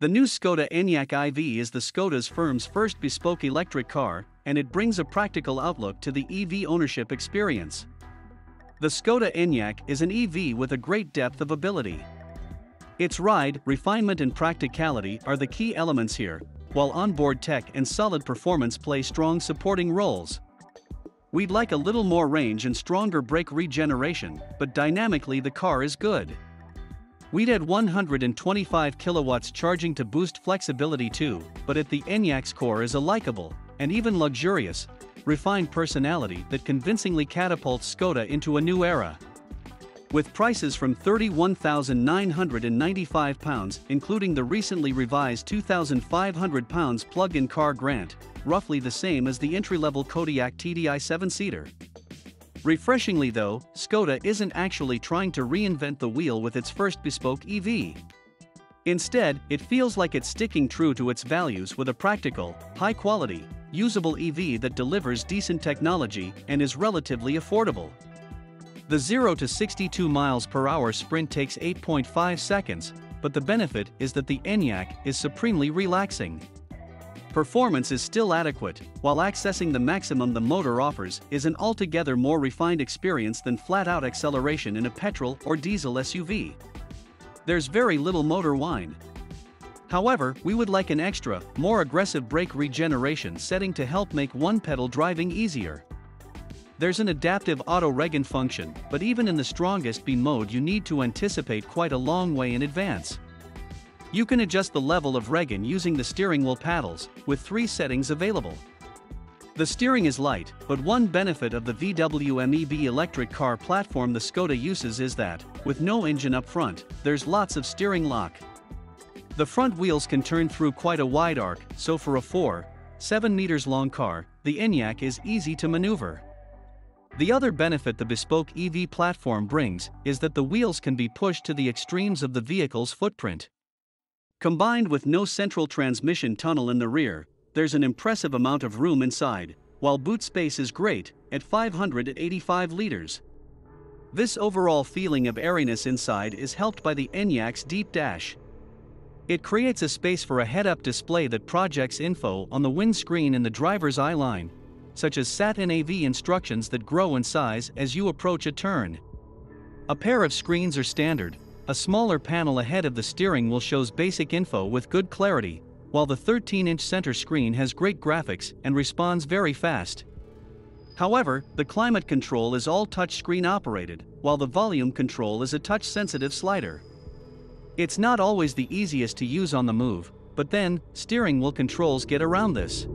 The new Skoda Enyaq iV is the Skoda's firm's first bespoke electric car, and it brings a practical outlook to the EV ownership experience. The Skoda Enyaq is an EV with a great depth of ability. Its ride, refinement and practicality are the key elements here, while onboard tech and solid performance play strong supporting roles. We'd like a little more range and stronger brake regeneration, but dynamically the car is good. We'd add 125 kilowatts charging to boost flexibility too, but at the Enyaq's core is a likable, and even luxurious, refined personality that convincingly catapults Skoda into a new era. With prices from £31,995, including the recently revised £2,500 plug-in car grant, roughly the same as the entry-level Kodiaq TDI 7-seater. Refreshingly though, Skoda isn't actually trying to reinvent the wheel with its first bespoke EV. Instead, it feels like it's sticking true to its values with a practical, high-quality, usable EV that delivers decent technology and is relatively affordable. The 0 to 62 miles per hour sprint takes 8.5 seconds, but the benefit is that the Enyaq is supremely relaxing. Performance is still adequate, while accessing the maximum the motor offers is an altogether more refined experience than flat-out acceleration in a petrol or diesel SUV. There's very little motor whine. However, we would like an extra, more aggressive brake regeneration setting to help make one-pedal driving easier. There's an adaptive auto regen function, but even in the strongest B mode you need to anticipate quite a long way in advance. You can adjust the level of regen using the steering wheel paddles, with three settings available. The steering is light, but one benefit of the VW MEB electric car platform the Skoda uses is that, with no engine up front, there's lots of steering lock. The front wheels can turn through quite a wide arc, so for a 4, 7 meters long car, the Enyaq is easy to maneuver. The other benefit the bespoke EV platform brings is that the wheels can be pushed to the extremes of the vehicle's footprint. Combined with no central transmission tunnel in the rear, there's an impressive amount of room inside, while boot space is great, at 585 liters. This overall feeling of airiness inside is helped by the Enyaq's deep dash. It creates a space for a head-up display that projects info on the windscreen and the driver's eye line, such as sat-nav instructions that grow in size as you approach a turn. A pair of screens are standard, a smaller panel ahead of the steering wheel shows basic info with good clarity, while the 13-inch center screen has great graphics and responds very fast. However, the climate control is all touchscreen operated, while the volume control is a touch-sensitive slider. It's not always the easiest to use on the move, but then, steering wheel controls get around this.